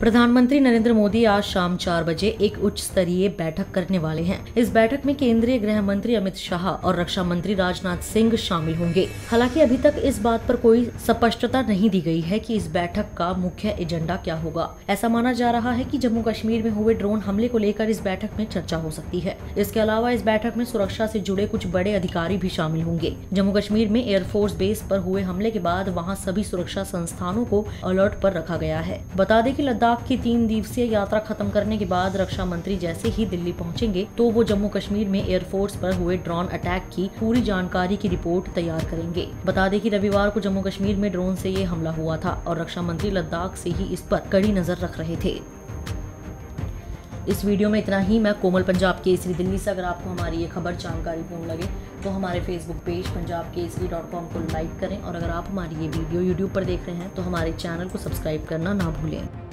प्रधानमंत्री नरेंद्र मोदी आज शाम चार बजे एक उच्च स्तरीय बैठक करने वाले हैं। इस बैठक में केंद्रीय गृह मंत्री अमित शाह और रक्षा मंत्री राजनाथ सिंह शामिल होंगे। हालाँकि अभी तक इस बात पर कोई स्पष्टता नहीं दी गई है कि इस बैठक का मुख्य एजेंडा क्या होगा। ऐसा माना जा रहा है कि जम्मू कश्मीर में हुए ड्रोन हमले को लेकर इस बैठक में चर्चा हो सकती है। इसके अलावा इस बैठक में सुरक्षा से जुड़े कुछ बड़े अधिकारी भी शामिल होंगे। जम्मू कश्मीर में एयरफोर्स बेस पर हुए हमले के बाद वहाँ सभी सुरक्षा संस्थानों को अलर्ट पर रखा गया है। बता दें कि लद्दाख लद्दाख की तीन दिवसीय यात्रा खत्म करने के बाद रक्षा मंत्री जैसे ही दिल्ली पहुँचेंगे तो वो जम्मू कश्मीर में एयरफोर्स पर हुए ड्रोन अटैक की पूरी जानकारी की रिपोर्ट तैयार करेंगे। बता दें कि रविवार को जम्मू कश्मीर में ड्रोन से ये हमला हुआ था और रक्षा मंत्री लद्दाख से ही इस पर कड़ी नज़र रख रहे थे। इस वीडियो में इतना ही। मैं कोमल पंजाब केसरी, दिल्ली से। अगर आपको हमारी ये खबर जानकारी पूर्ण लगे तो हमारे Facebook page Punjab Kesari dot com को लाइक करें और अगर आप हमारी ये वीडियो यूट्यूब पर देख रहे हैं तो हमारे चैनल को सब्सक्राइब करना ना भूलें।